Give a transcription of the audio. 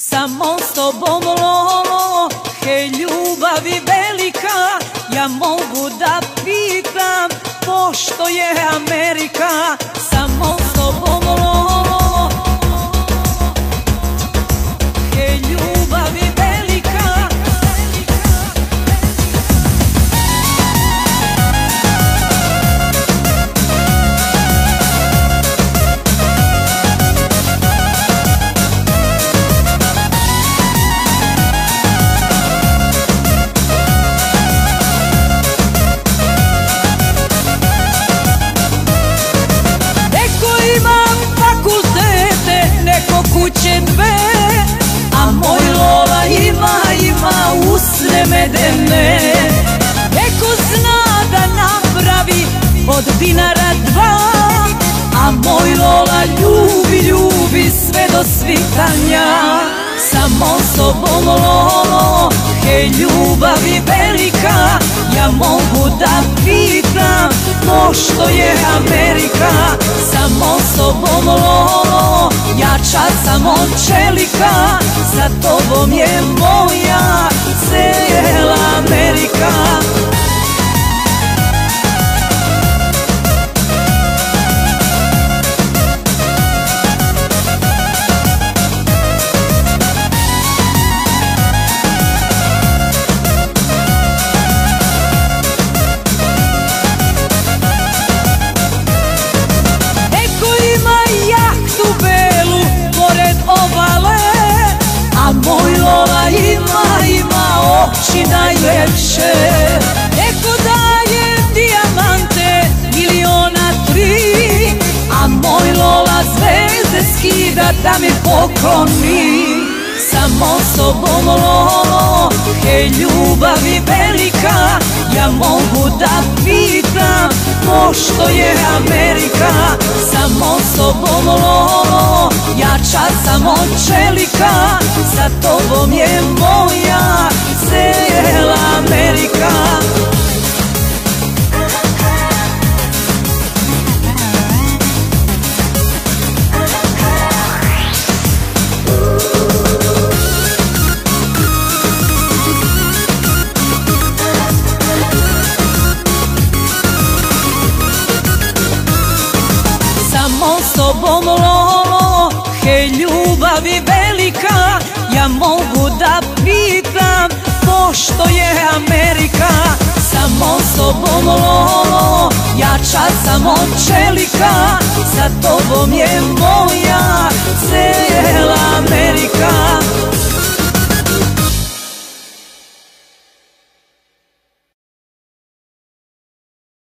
Samo s tobom lolo, hej ljubavi velika Ja mogu da pitam, pošto je Amerika Samo s tobom usne medene Neko zna da napravi od dinara dva A moj Lola ljubi, ljubi sve do svitanja. Samo sobom Lolo, hej ljubavi velika. Ja mogu da pitam, pošto je Amerika? Samo sobom Lolo, jača sam od čelika. Za tobom je moja da mi pokloni Samo sobom Lolo, hej ljubavi velika Ja mogu da pitam, pošto je Amerika? Samo sobom Lolo, jača sam od čelika Za tobom je moja Samo sobom lolo, hej ljubavi velika Ja mogu da pitam, pošto je Amerika? Samo sobom lolo, jača sam od čelika Za tobom je moja cijela Amerika